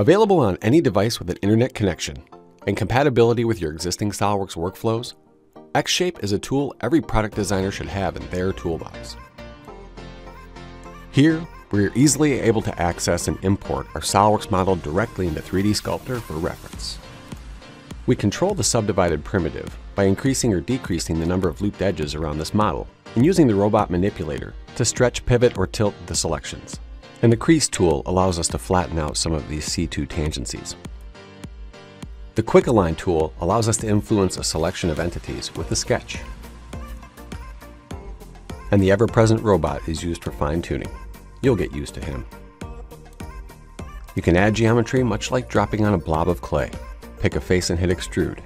Available on any device with an internet connection and compatibility with your existing SOLIDWORKS workflows, X-Shape is a tool every product designer should have in their toolbox. Here, we are easily able to access and import our SOLIDWORKS model directly into 3D Sculptor for reference. We control the subdivided primitive by increasing or decreasing the number of looped edges around this model and using the robot manipulator to stretch, pivot, or tilt the selections. And the crease tool allows us to flatten out some of these C2 tangencies. The Quick Align tool allows us to influence a selection of entities with a sketch. And the ever-present robot is used for fine-tuning. You'll get used to him. You can add geometry much like dropping on a blob of clay. Pick a face and hit extrude.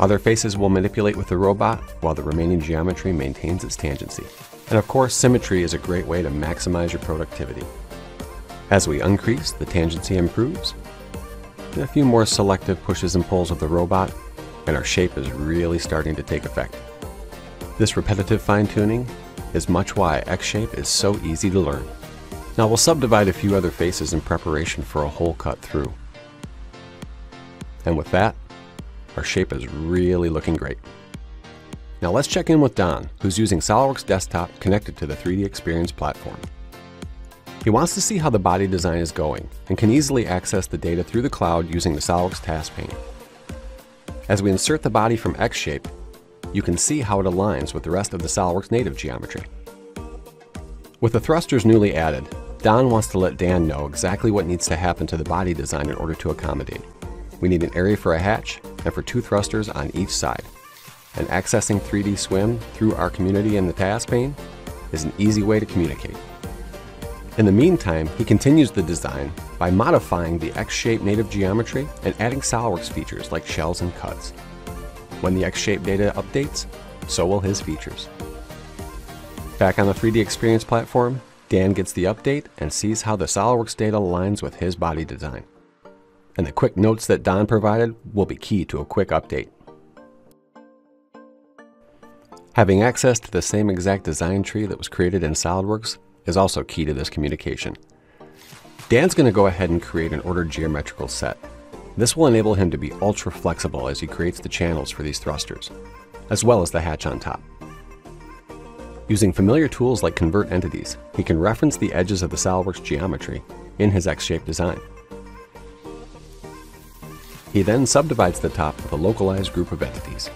Other faces will manipulate with the robot, while the remaining geometry maintains its tangency. And of course, symmetry is a great way to maximize your productivity. As we uncrease, the tangency improves. A few more selective pushes and pulls of the robot, and our shape is really starting to take effect. This repetitive fine-tuning is much why X-Shape is so easy to learn. Now we'll subdivide a few other faces in preparation for a hole cut through. And with that, our shape is really looking great. Now let's check in with Don, who's using SOLIDWORKS Desktop connected to the 3D Experience platform. He wants to see how the body design is going and can easily access the data through the cloud using the SOLIDWORKS task pane. As we insert the body from X-Shape, you can see how it aligns with the rest of the SOLIDWORKS native geometry. With the thrusters newly added, Don wants to let Dan know exactly what needs to happen to the body design in order to accommodate. We need an area for a hatch and for two thrusters on each side. And accessing 3DSwym through our community in the task pane is an easy way to communicate. In the meantime, he continues the design by modifying the X-shape native geometry and adding SOLIDWORKS features like shells and cuts. When the X-shape data updates, so will his features. Back on the 3D Experience platform, Dan gets the update and sees how the SOLIDWORKS data aligns with his body design. And the quick notes that Don provided will be key to a quick update. Having access to the same exact design tree that was created in SOLIDWORKS is also key to this communication. Dan's going to go ahead and create an ordered geometrical set. This will enable him to be ultra flexible as he creates the channels for these thrusters, as well as the hatch on top. Using familiar tools like Convert Entities, he can reference the edges of the SOLIDWORKS geometry in his X-shaped design. He then subdivides the top with a localized group of entities.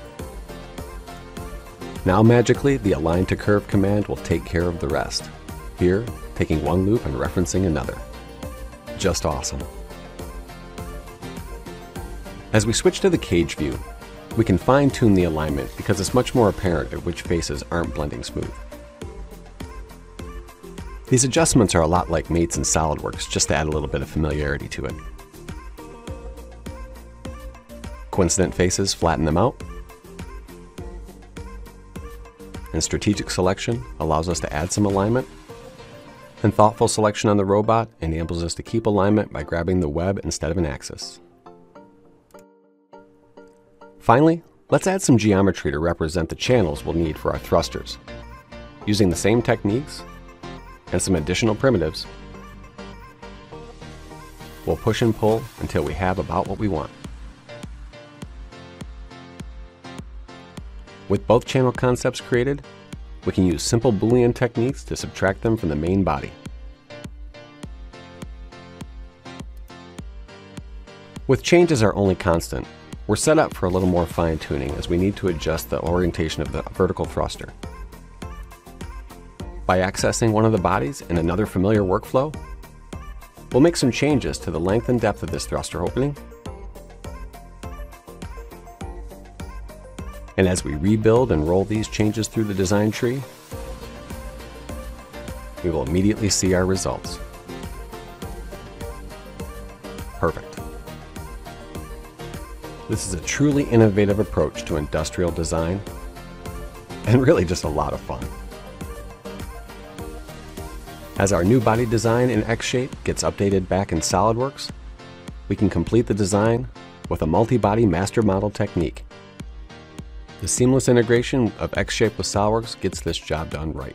Now magically, the Align to Curve command will take care of the rest. Here, taking one loop and referencing another. Just awesome. As we switch to the cage view, we can fine tune the alignment because it's much more apparent at which faces aren't blending smooth. These adjustments are a lot like mates in SOLIDWORKS, just to add a little bit of familiarity to it. Coincident faces, flatten them out. And strategic selection allows us to add some alignment. And thoughtful selection on the robot enables us to keep alignment by grabbing the web instead of an axis. Finally, let's add some geometry to represent the channels we'll need for our thrusters. Using the same techniques and some additional primitives, we'll push and pull until we have about what we want. With both channel concepts created, we can use simple Boolean techniques to subtract them from the main body. With change as our only constant, we're set up for a little more fine tuning as we need to adjust the orientation of the vertical thruster. By accessing one of the bodies in another familiar workflow, we'll make some changes to the length and depth of this thruster opening. And as we rebuild and roll these changes through the design tree, we will immediately see our results. Perfect. This is a truly innovative approach to industrial design and really just a lot of fun. As our new body design in X-Shape gets updated back in SOLIDWORKS, we can complete the design with a multi-body master model technique. The seamless integration of X-Shape with SOLIDWORKS gets this job done right.